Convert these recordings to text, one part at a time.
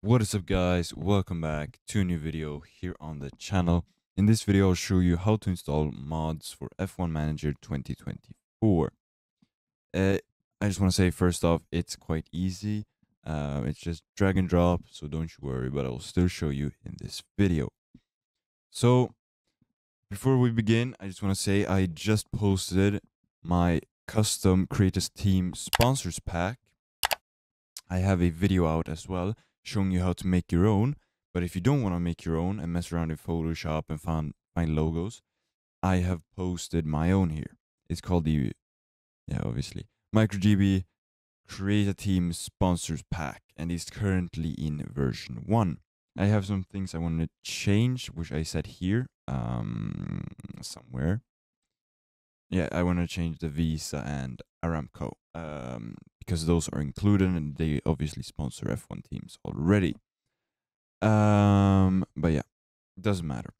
What is up guys, welcome back to a new video here on the channel. In this video I'll show you how to install mods for F1 Manager 2024. Uh, I just want to say first off, it's quite easy. Uh, it's just drag and drop, so don't you worry, but I will still show you in this video. So, before we begin, I just want to say I just posted my custom Create a Team sponsors pack. I have a video out as well showing you how to make your own. But if you don't want to make your own and mess around in Photoshop and find find logos, I have posted my own here. It's called the yeah, obviously MicroGBY Create a Team Sponsors Pack, and it's currently in version one. I have some things I want to change, which I said here um, somewhere. Yeah, I want to change the Visa and Aramco um, because those are included and they obviously sponsor F1 teams already. Um, but yeah, doesn't matter.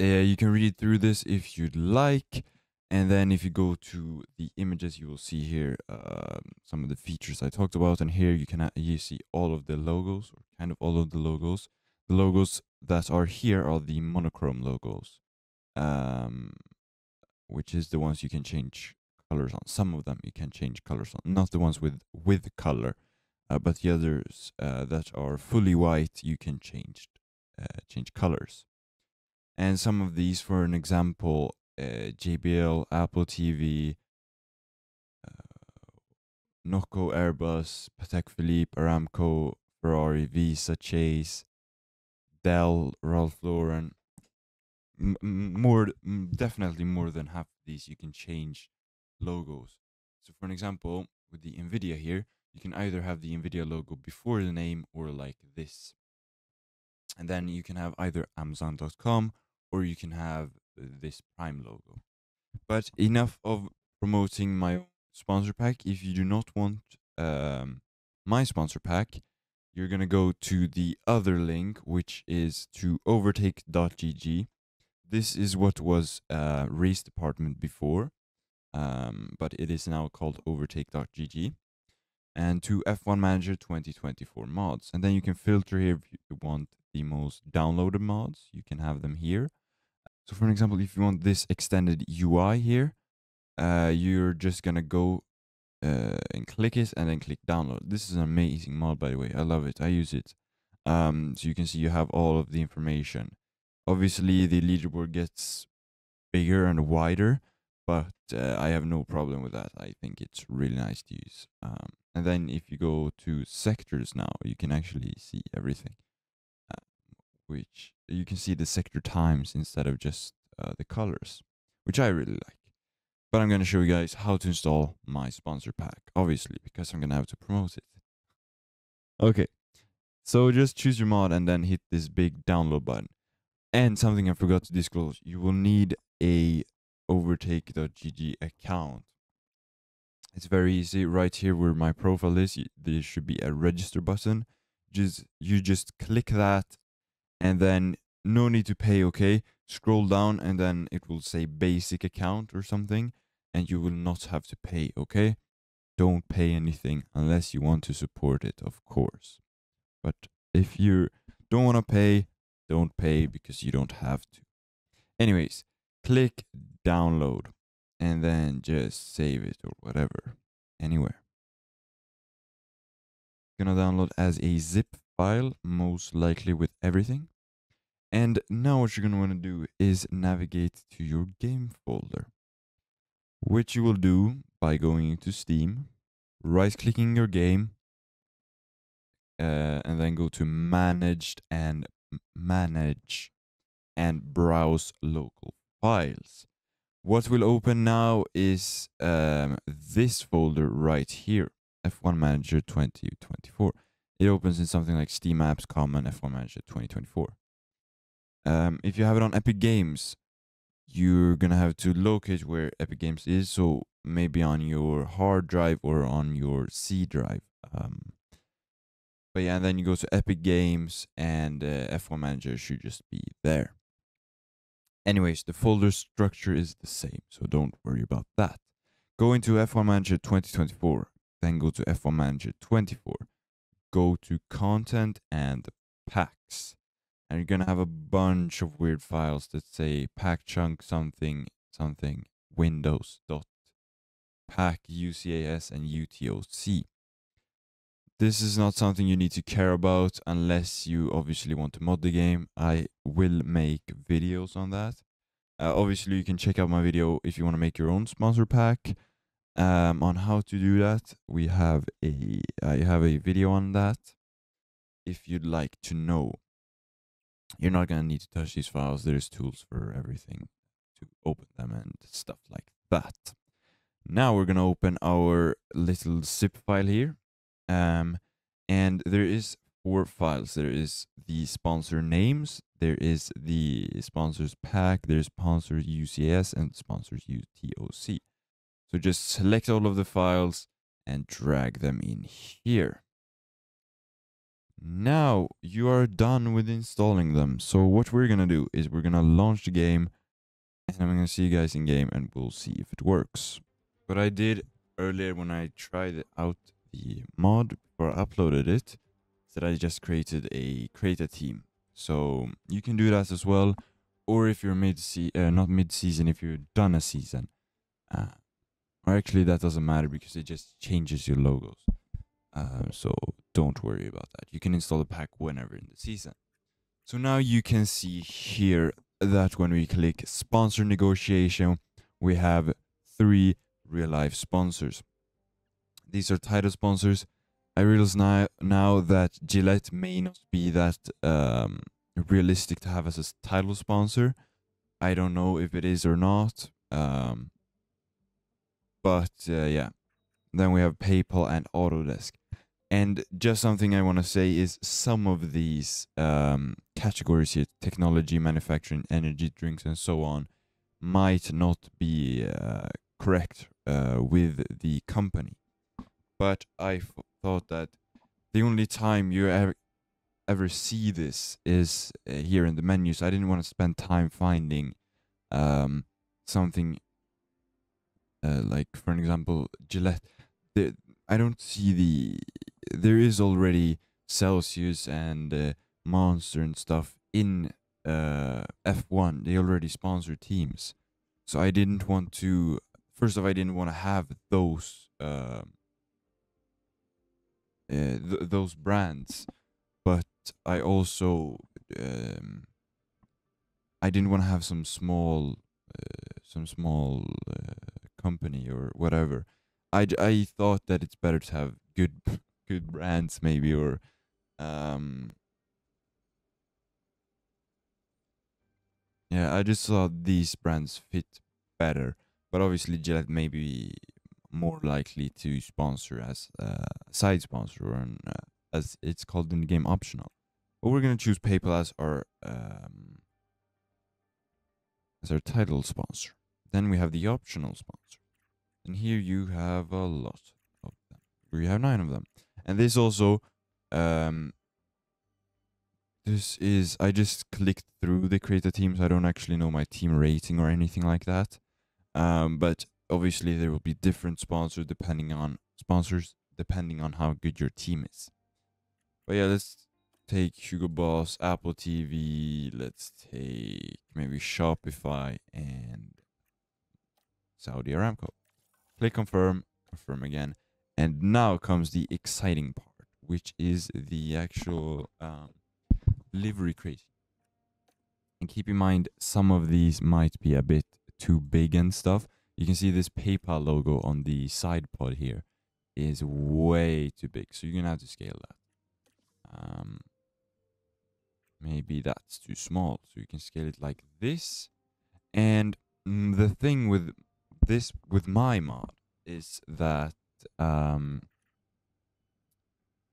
Uh, you can read through this if you'd like. And then if you go to the images, you will see here uh, some of the features I talked about. And here you can you see all of the logos, or kind of all of the logos. The logos that are here are the monochrome logos, um, which is the ones you can change colors on. Some of them you can change colors on, not the ones with with color, uh, but the others uh, that are fully white you can change uh, change colors. And some of these, for an example, uh, JBL, Apple TV, uh, Noco, Airbus, Patek Philippe, Aramco, Ferrari, Visa, Chase, Dell, Ralph Lauren. M- more, definitely more than half of these you can change logos. So, for an example, with the NVIDIA here, you can either have the NVIDIA logo before the name or like this. And then you can have either Amazon.com or you can have this Prime logo. But enough of promoting my sponsor pack. If you do not want um, my sponsor pack, you're going to go to the other link, which is to overtake.gg. This is what was uh, race department before, um, but it is now called overtake.gg. And to F1 Manager 2024 mods. And then you can filter here if you want the most downloaded mods, you can have them here. So for an example, if you want this extended UI here, uh, you're just gonna go uh, and click it and then click download. This is an amazing mod, by the way. I love it. I use it. Um, so you can see you have all of the information. Obviously, the leaderboard gets bigger and wider, but uh, I have no problem with that. I think it's really nice to use. Um, and then if you go to sectors now, you can actually see everything, uh, which you can see the sector times instead of just uh, the colors, which I really like. But I'm going to show you guys how to install my sponsor pack, obviously, because I'm going to have to promote it. Okay, so just choose your mod and then hit this big download button. And something I forgot to disclose, you will need a overtake.gg account. It's very easy. Right here where my profile is, there should be a register button. Just You just click that and then no need to pay, okay? Scroll down and then it will say basic account or something and you will not have to pay, okay? Don't pay anything unless you want to support it, of course. But if you don't want to pay, don't pay because you don't have to. Anyways, click download and then just save it or whatever anywhere. Gonna download as a zip file, most likely with everything. And now what you're gonna wanna do is navigate to your game folder, which you will do by going into Steam, right clicking your game, uh, and then go to managed and manage and browse local files. What will open now is um, this folder right here, F1 Manager 2024. It opens in something like Steam Apps Common F1 Manager 2024. Um, if you have it on Epic Games, you're gonna have to locate where Epic Games is. So maybe on your hard drive or on your C drive. Um, but yeah, and then you go to Epic Games, and uh, F1 Manager should just be there. Anyways, the folder structure is the same, so don't worry about that. Go into F1 Manager 2024, then go to F1 Manager 24. go to content and packs. And you're gonna have a bunch of weird files that say pack chunk something something windows dot pack UCAS and UTOC. This is not something you need to care about unless you obviously want to mod the game. I will make videos on that. Uh, obviously, you can check out my video if you want to make your own sponsor pack. Um, on how to do that, we have a I have a video on that. If you'd like to know, you're not gonna need to touch these files. There's tools for everything to open them and stuff like that. Now we're gonna open our little zip file here, um, and there is four files. There is the sponsor names, there is the sponsors pack, there's sponsors UCAS, and sponsors UTOC. So just select all of the files and drag them in here. Now you are done with installing them. So what we're gonna do is we're gonna launch the game and I'm gonna see you guys in game and we'll see if it works. What I did earlier when I tried it out the mod before I uploaded it that I just created a create a team. So you can do that as well. Or if you're mid uh, not mid season, if you're done a season. Uh, or actually, that doesn't matter because it just changes your logos. Um, so don't worry about that. You can install the pack whenever in the season. So now you can see here that when we click sponsor negotiation, we have three real life sponsors. These are title sponsors. I realize now, now that Gillette may not be that um, realistic to have as a title sponsor. I don't know if it is or not. Um, but uh, yeah, then we have PayPal and Autodesk. And just something I want to say is some of these um, categories here, technology, manufacturing, energy drinks, and so on, might not be uh, correct uh, with the company. But I thought that the only time you ever ever see this is uh, here in the menus. I didn't want to spend time finding um, something uh, like for example Gillette the, I don't see the there is already Celsius and uh, Monster and stuff in uh, F1 they already sponsor teams so I didn't want to first of all I didn't want to have those uh, th those brands but I also um, I didn't want to have some small uh, some small uh, company or whatever. I, I thought that it's better to have good good brands maybe or um yeah I just thought these brands fit better but obviously Gillette may be more likely to sponsor as a side sponsor or an, uh, as it's called in the game optional but we're gonna choose PayPal as our um, as our title sponsor then we have the optional sponsor and here you have a lot of them. We have nine of them. And this also, um, this is, I just clicked through the creator teams. I don't actually know my team rating or anything like that. Um, but obviously there will be different sponsors depending on sponsors, depending on how good your team is. But yeah, let's take Hugo Boss, Apple TV, let's take maybe Shopify and Saudi Aramco. Click confirm, confirm again. And now comes the exciting part, which is the actual um, livery creation. And keep in mind, some of these might be a bit too big and stuff. You can see this PayPal logo on the side pod here is way too big. So you're going to have to scale that. Um, maybe that's too small. So you can scale it like this. And mm, the thing with this with my mod is that um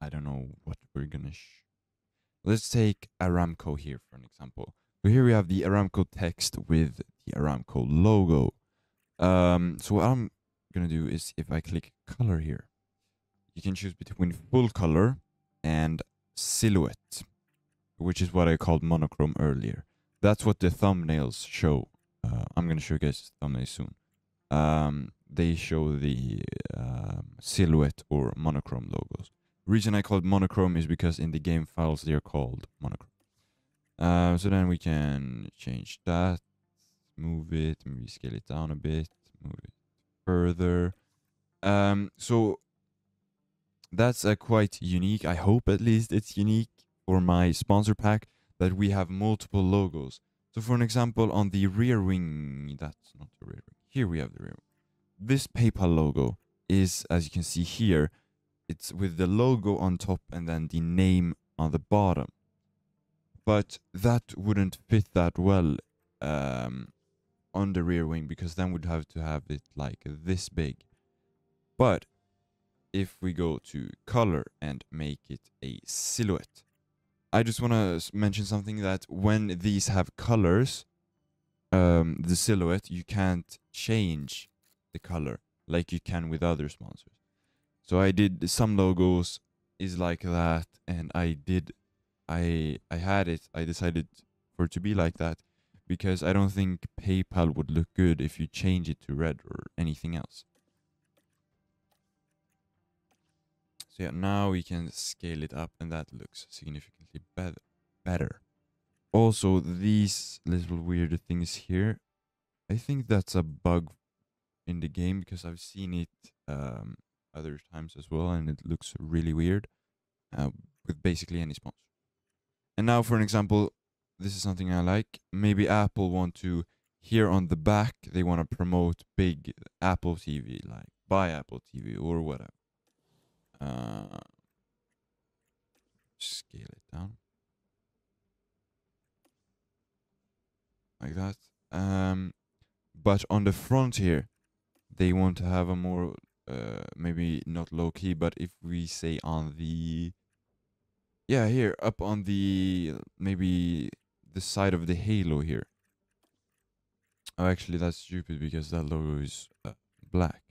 I don't know what we're gonna. Let's take Aramco here for an example. So here we have the Aramco text with the Aramco logo. Um, so what I'm gonna do is if I click color here, you can choose between full color and silhouette, which is what I called monochrome earlier. That's what the thumbnails show. Uh, I'm gonna show you guys thumbnails soon um, they show the um, silhouette or monochrome logos. Reason I called monochrome is because in the game files they are called monochrome. Uh, so then we can change that, move it, maybe scale it down a bit, move it further. Um, so that's a quite unique. I hope at least it's unique for my sponsor pack that we have multiple logos. So for an example, on the rear wing, that's not the rear wing. Here we have the rear. Wing. This PayPal logo is, as you can see here, it's with the logo on top and then the name on the bottom. But that wouldn't fit that well um, on the rear wing because then we'd have to have it like this big. But if we go to color and make it a silhouette, I just want to mention something that when these have colors, um, the silhouette, you can't change the color like you can with other sponsors. So I did some logos is like that, and I did, I I had it. I decided for it to be like that because I don't think PayPal would look good if you change it to red or anything else. So yeah, now we can scale it up and that looks significantly better. better. Also, these little weird things here, I think that's a bug in the game because I've seen it um, other times as well and it looks really weird uh, with basically any sponsor. And now for an example, this is something I like. Maybe Apple want to, here on the back, they want to promote big Apple TV, like buy Apple TV or whatever. Uh, scale it down like that. Um, but on the front here, they want to have a more uh, maybe not low key, but if we say on the yeah here up on the maybe the side of the halo here. Oh, actually, that's stupid because that logo is uh, black.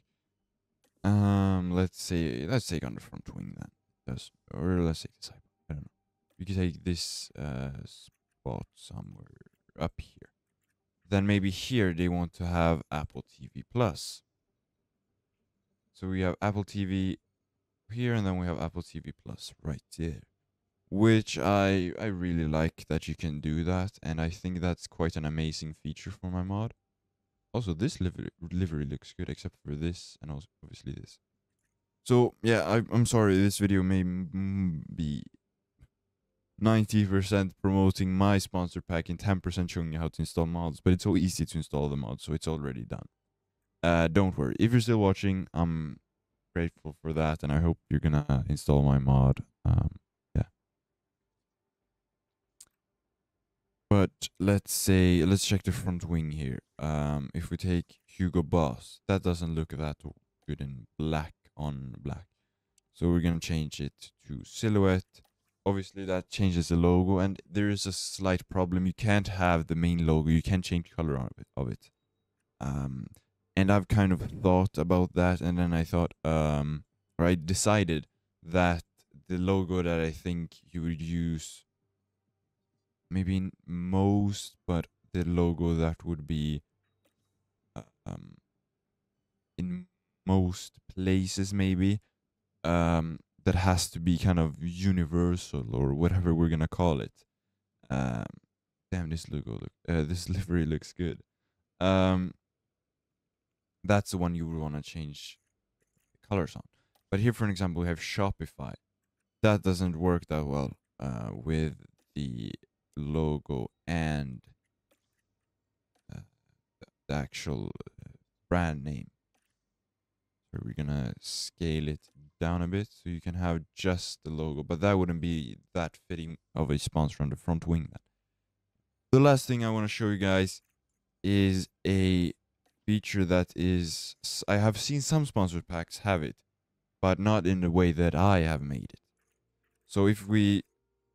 Um, let's say let's take on the front wing then. Yes, or let's take the side. I don't know. We can take this uh spot somewhere up here. Then maybe here they want to have Apple TV Plus. So we have Apple TV here, and then we have Apple TV Plus right there, which I I really like that you can do that, and I think that's quite an amazing feature for my mod. Also, this livery, livery looks good, except for this, and also obviously this. So, yeah, I, I'm sorry, this video may be 90% promoting my sponsor pack and 10% showing you how to install mods, but it's so easy to install the mods, so it's already done. Uh, don't worry. If you're still watching, I'm grateful for that, and I hope you're gonna install my mod. Um, But let's say, let's check the front wing here. Um, if we take Hugo Boss, that doesn't look that good in black on black. So we're going to change it to silhouette. Obviously that changes the logo and there is a slight problem. You can't have the main logo. You can't change color of it. Of it. Um, and I've kind of thought about that and then I thought, um, or I decided that the logo that I think you would use maybe most, but the logo that would be uh, um, in most places maybe um, that has to be kind of universal or whatever we're gonna call it. Um, damn, this logo look, uh, this livery looks good. Um, that's the one you would want to change colors on. But here, for an example, we have Shopify. That doesn't work that well uh, with the logo and uh, the actual uh, brand name. So we're gonna scale it down a bit so you can have just the logo, but that wouldn't be that fitting of a sponsor on the front wing. Then. The last thing I want to show you guys is a feature that is I have seen some sponsored packs have it, but not in the way that I have made it. So if we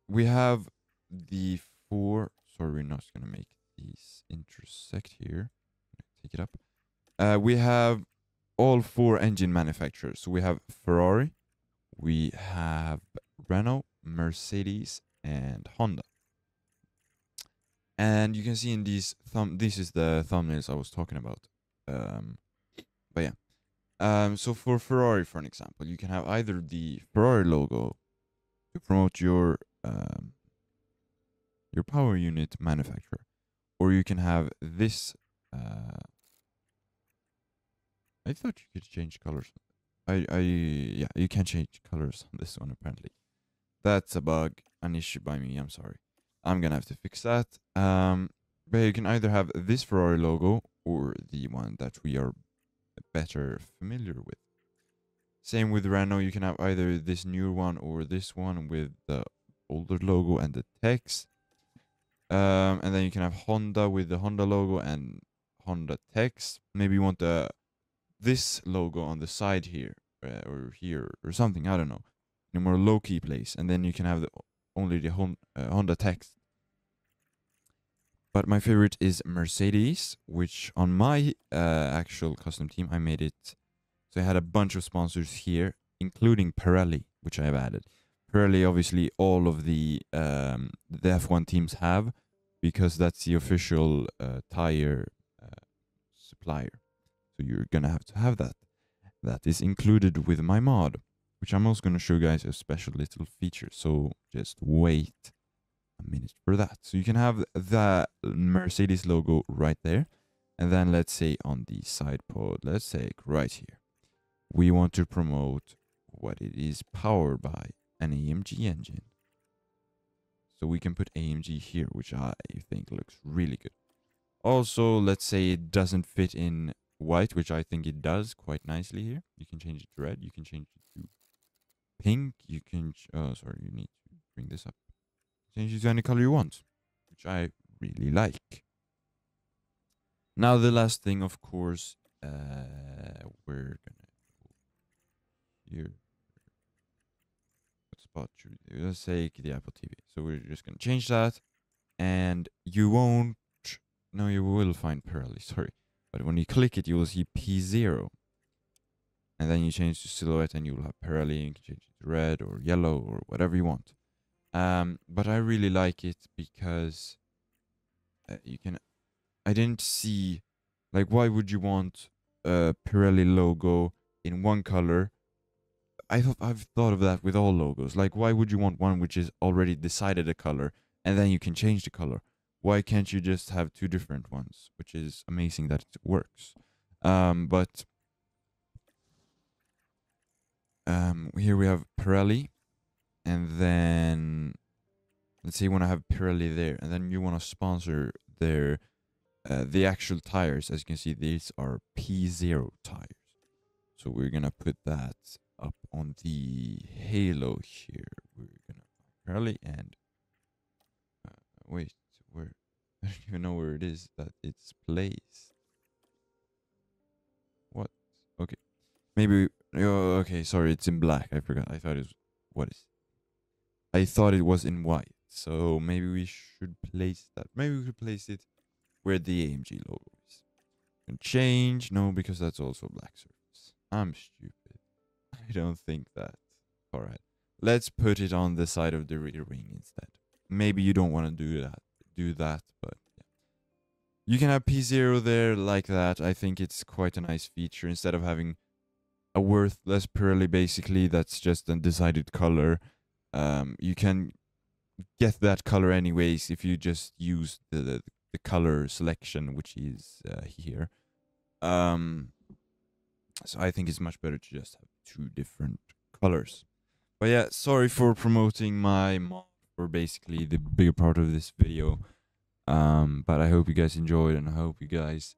we have the four. Sorry, we're not gonna make these intersect here. Take it up. Uh, we have all four engine manufacturers. So we have Ferrari, we have Renault, Mercedes, and Honda. And you can see in these thumb. This is the thumbnails I was talking about. Um, but yeah, Um, so for Ferrari, for an example, you can have either the Ferrari logo to promote your um, your power unit manufacturer, or you can have this. Uh, I thought you could change colors. I, I, yeah, you can change colors on this one apparently. That's a bug, an issue by me. I'm sorry. I'm gonna have to fix that. Um, but you can either have this Ferrari logo or the one that we are better familiar with. Same with Renault, you can have either this new one or this one with the older logo and the text. Um, and then you can have Honda with the Honda logo and Honda text. Maybe you want the this logo on the side here uh, or here or something. I don't know, in a more low key place, and then you can have the only the Hon uh, Honda text. But my favorite is Mercedes, which on my uh, actual custom team I made it. So I had a bunch of sponsors here, including Pirelli, which I have added. Pirelli, obviously, all of the um, the F1 teams have, because that's the official uh, tire uh, supplier. So you're gonna have to have that. That is included with my mod, which I'm also gonna show you guys a special little feature. So just wait a minute for that. So you can have the Mercedes logo right there. And then let's say on the side pod, let's say right here, we want to promote what it is powered by an AMG engine. We can put AMG here, which I think looks really good. Also, let's say it doesn't fit in white, which I think it does quite nicely here. You can change it to red. You can change it to pink. You can, oh, sorry, you need to bring this up. Change it to any color you want, which I really like. Now, the last thing, of course, uh, we're gonna here. Should? Let's say the Apple TV. So we're just gonna change that, and you won't. No, you will find Pirelli. Sorry, but when you click it, you will see P0. And then you change to silhouette and you'll have Pirelli. You can change it to red or yellow or whatever you want. Um, but I really like it because uh, you can. I didn't see, like, why would you want a Pirelli logo in one color? I thought I've thought of that with all logos. Like, why would you want one which is already decided a color and then you can change the color? why can't you just have two different ones? Which is amazing that it works. Um, but um, here we have Pirelli, and then let's you want to have Pirelli there, and then you want to sponsor their uh, the actual tires. As you can see, these are P0 tires. So we're gonna put that up on the halo here. We're gonna Pirelli and uh, wait. Where I don't even know where it is that it's placed. What? Okay. Maybe. Oh, okay, sorry, it's in black. I forgot. I thought it was. What is. I thought it was in white. So maybe we should place that. Maybe we could place it where the AMG logo is. And change. No, because that's also black surface. I'm stupid. I don't think that. Alright. Let's put it on the side of the rear wing instead. Maybe you don't want to do that do that, but yeah. You can have P0 there like that. I think it's quite a nice feature instead of having a worthless Pirelli basically that's just a decided color. Um, you can get that color anyways if you just use the the, the color selection which is uh, here. Um, so I think it's much better to just have two different colors. But yeah, sorry for promoting my mod for basically the bigger part of this video. Um, but I hope you guys enjoyed and I hope you guys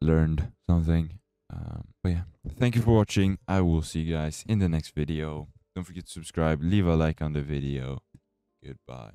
learned something. Um, but yeah, thank you for watching. I will see you guys in the next video. Don't forget to subscribe, leave a like on the video. Goodbye.